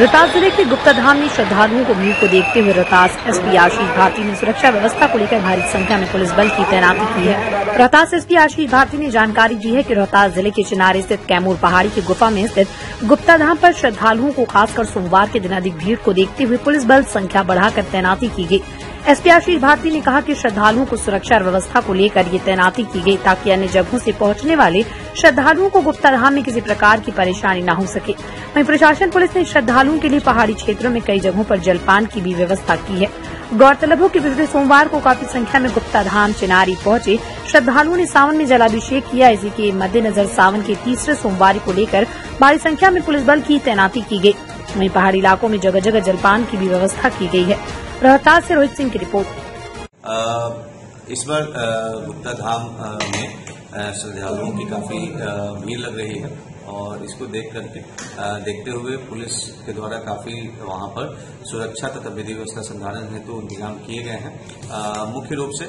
रोहतास ज़िले के गुप्ताधाम में श्रद्धालुओं को भीड़ को देखते हुए रोहतास एसपी आशीष भारती ने सुरक्षा व्यवस्था को लेकर भारी संख्या में पुलिस बल की तैनाती की है। रोहतास एसपी आशीष भारती ने जानकारी दी है कि रोहतास ज़िले के चिनारे स्थित कैमूर पहाड़ी की गुफा में स्थित गुप्ताधाम पर श्रद्धालुओं को खासकर सोमवार के दिन अधिक भीड़ को देखते हुए पुलिस बल संख्या बढ़ाकर तैनाती की गई। एसपी आशीष भारती ने कहा कि श्रद्धालुओं को सुरक्षा और व्यवस्था को लेकर ये तैनाती की गई ताकि अन्य जगहों से पहुँचने वाले श्रद्धालुओं को गुप्ता धाम में किसी प्रकार की परेशानी न हो सके। वहीं प्रशासन पुलिस ने श्रद्धालुओं के लिए पहाड़ी क्षेत्रों में कई जगहों पर जलपान की भी व्यवस्था की है। गौरतलब हो कि पिछले सोमवार को काफ़ी संख्या में गुप्ता धाम चिनारी पहुँचे। श्रद्धालुओं ने सावन में जलाभिषेक किया, इसी के मद्देनजर सावन के तीसरे सोमवार को लेकर भारी संख्या में पुलिस बल की तैनाती की गई। वहीं पहाड़ी इलाकों में जगह जगह जलपान की भी व्यवस्था की गई है। रोहतास से रोहित सिंह की रिपोर्ट। इस बार गुप्ता धाम में श्रद्धालुओं की काफ़ी भीड़ लग रही है। और इसको देख करके देखते हुए पुलिस के द्वारा काफ़ी वहाँ पर सुरक्षा तथा विधि व्यवस्था संधारण हेतु तो इंतज़ाम किए गए हैं। मुख्य रूप से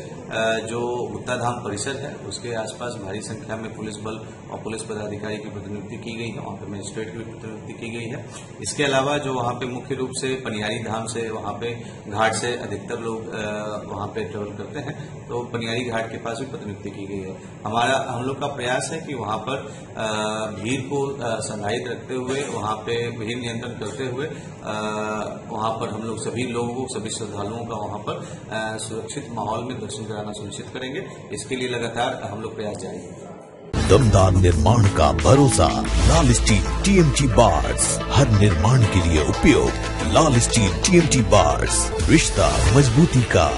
जो उत्ताधाम परिसर है, उसके आसपास भारी संख्या में पुलिस बल और पुलिस पदाधिकारी की प्रतिनियुक्ति की गई है, वहाँ पर मजिस्ट्रेट की प्रतिनियुक्ति की गई है। इसके अलावा जो वहाँ पे मुख्य रूप से पनियारी धाम से, वहाँ पे घाट से अधिकतर लोग वहाँ पे ट्रेवल करते हैं तो पनियारी घाट के पास भी प्रतिनियुक्ति की गई है। हमारा, हम लोग का प्रयास है कि वहाँ पर भीड़ को संधारित रखते हुए, वहाँ पे भीड़ नियंत्रण करते हुए वहाँ पर हम लोग सभी लोगों को, सभी श्रद्धालुओं का वहाँ पर सुरक्षित माहौल में दर्शन कराना सुनिश्चित करेंगे। इसके लिए लगातार हम लोग प्रयास जारी है। दमदार निर्माण का भरोसा, लाल स्टील टीएमटी बार्स। हर निर्माण के लिए उपयोग, लाल स्टील टीएमटी बार्स। रिश्ता, मजबूती का।